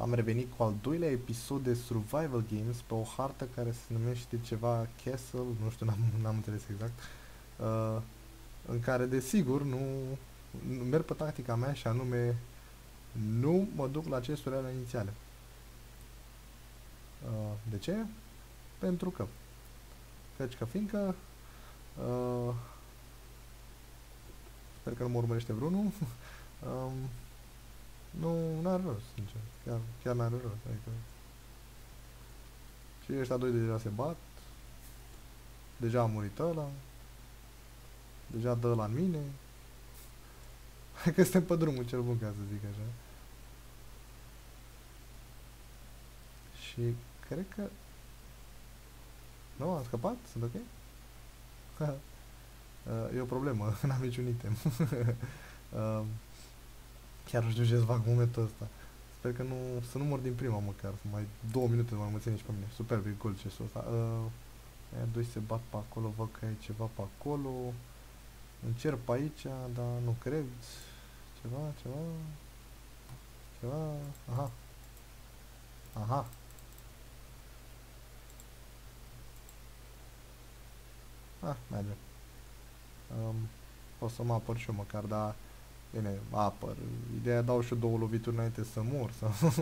Am revenit cu al doilea episod de Survival Games pe o hartă care se numește ceva Castle, nu știu, n-am, n-am înțeles exact, uh, în care desigur nu, nu merg pe tactica mea și anume nu mă duc la cesturile inițiale. Uh, de ce? Pentru că. Căci că fiindcă uh, sper că nu mă urmărește vreunul um, nu, n-are rost, sincer. Chiar, chiar n-are rost. Adică... Și ăștia doi deja se bat. Deja a murit ăla. Deja dă la în mine. Hai că suntem pe drumul cel bun, ca să zic așa. Și cred că... Nu, am scăpat? Sunt ok? e o problemă, n-am niciun item. uh, Chiar nu știu ce să fac momentul ăsta. Sper că nu, să nu mor din prima măcar, să mai două minute mai mă ține și pe mine. Superb e gol ce ăsta. Uh, aia doi se bat pe acolo, văd că e ceva pe acolo. Încerc pe aici, dar nu cred. Ceva, ceva. Ceva. Aha. Aha. Ah, merge. Um, o să mă apăr și eu măcar, dar Bine, apăr. Ideea dau și două lovituri înainte să mor. Sau,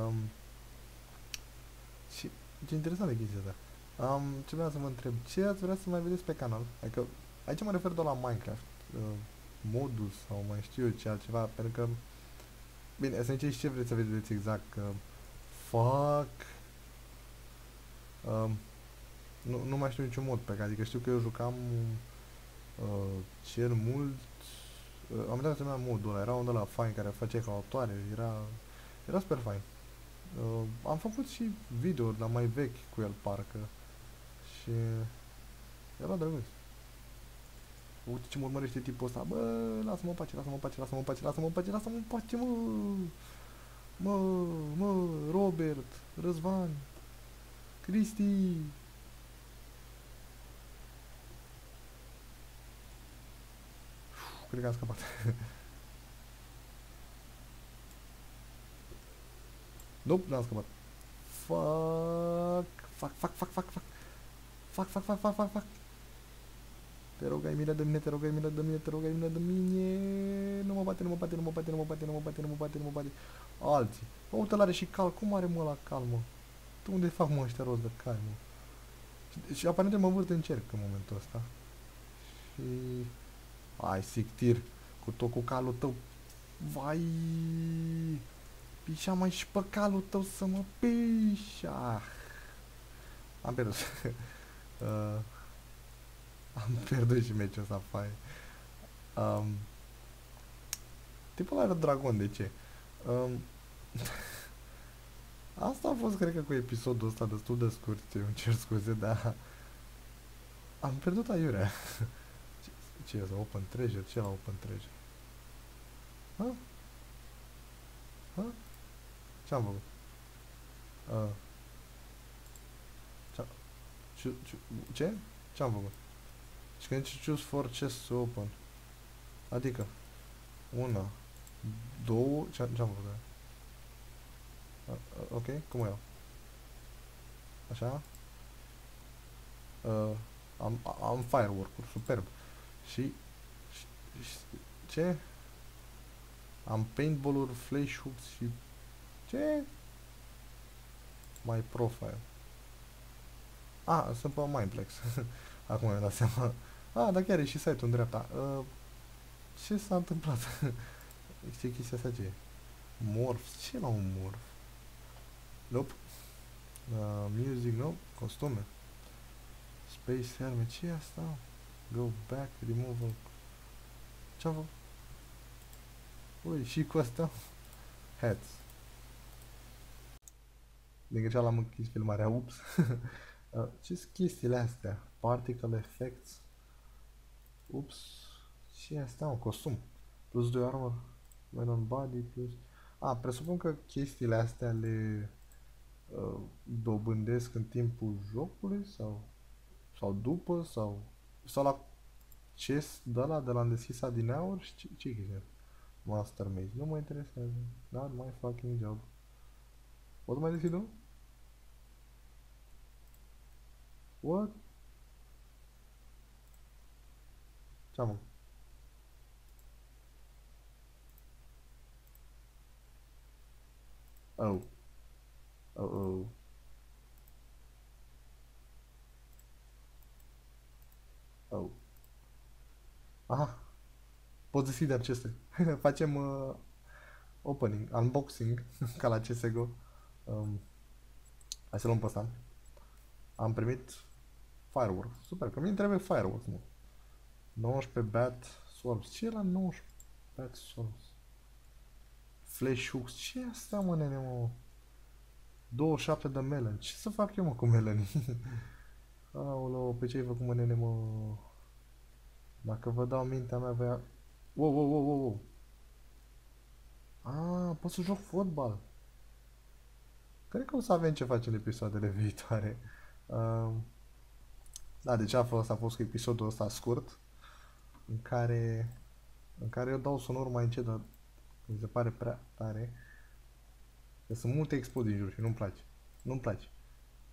um, și ce interesant de chestia asta. Um, ce vreau să vă întreb, ce ați vrea să mai vedeți pe canal? Adică, aici mă refer doar la Minecraft. Uh, modul sau mai știu eu ce altceva, pentru că Bine, să ziceți ce vreți să vedeți exact că Fuck um, nu, nu mai știu niciun mod pe care, adică știu că eu jucam uh, cel mult am dat seama modul ăla, era unul la fain care face calculatoare, era, era super fain. Uh, am făcut și videouri, dar mai vechi cu el parcă și era drăguț. Uite ce mă urmărește tipul ăsta, bă, lasă-mă pace, lasă-mă pace, lasă-mă pace, lasă-mă pace, lasă-mă pace, mă, mă, mă, Robert, Răzvan, Cristi, cred că am scăpat. nope, n-am scăpat. Fuck, fuck, fuck, fuck, fuck, fuck. Fuck, fuck, fuck, fuck, fuck, fuck. Te rog, ai milă de mine, te rog, ai milă de mine, te rog, ai milă de mine. Nu mă bate, nu mă bate, nu mă bate, nu mă bate, nu mă bate, nu mă bate, nu mă bate. Alții. Mă, uite, are și cal. Cum are mă la cal, mă? Tu unde fac, mă, ăștia rost de cal, mă? Și, și aparent mă vârt în cerc în momentul ăsta. Și... Ai, sictir, cu tot cu calul tău. Vai! Pișa mai și pe calul tău să mă pișa. Am pierdut. uh, am pierdut și meciul ăsta, fai. Um, tipul era dragon, de ce? Um, asta a fost, cred că, cu episodul ăsta destul de scurt, eu îmi cer scuze, dar am pierdut aiurea. Ce e Open Treasure? Ce la Open Treasure? Ha? Ha? Ce-am făcut? Uh. Ce? Ce? Ce? Ce-am făcut? Și când choose for chest to open. Adică, una, două, ce-am făcut? Uh, ok, cum o iau? Așa? Uh, am, am firework-uri, superb. Și, și, și ce? Am paintball-uri, flash hooks și ce? My profile. A, sunt pe Mindplex. Acum mi-am dat seama. A, dar chiar e și site-ul în dreapta. Uh, ce s-a întâmplat? ce chestia asta ce e? Morph. Ce la un morph? Nope. Uh, music, nope. Costume. Space helmet. Ce e asta? Go back, remove Ce-am făcut? Ui, și cu asta? Heads. Din greșeală am închis filmarea, ups. uh, ce sunt chestiile astea? Particle effects. Ups. Ce asta, un costum? Plus 2 armor. When on body, plus... A, ah, presupun că chestiile astea le uh, dobândesc în timpul jocului sau sau după sau sau la ce de la de la am deschis adineauri și ce, ce chestia? Master Maze. Nu mă interesează. Not my fucking job. Pot mai deschid unul? What? Ce am? Oh. Oh oh. Oh. Aha. Pot deschide aceste. Facem uh, opening, unboxing, ca la CSGO. Um, hai să luăm pe ăsta. Am primit Fireworks. Super, că mie trebuie Fireworks, nu. 19 Bat Swarms. Ce e la 19 Bat Swarms? Flash Hooks. Ce e asta, mă, nene, mă? 27 de melon. Ce să fac eu, mă, cu meloni? Aoleu, pe ce ai făcut, mă, nene, mă? Dacă vă dau mintea mea, vă Wow, wow, wow, wow, wow. Ah, pot să joc fotbal. Cred că o să avem ce face în episoadele viitoare. Uh, da, deci a fost, a fost episodul ăsta scurt în care în care eu dau sonor mai încet, dar mi se pare prea tare. Că sunt multe explozii în jur și nu-mi place. Nu-mi place.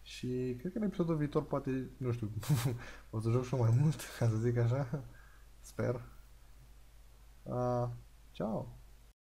Și cred că în episodul viitor poate, nu știu, o să joc și mai mult, ca să zic așa. Sper. Uh, ciao.